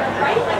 right?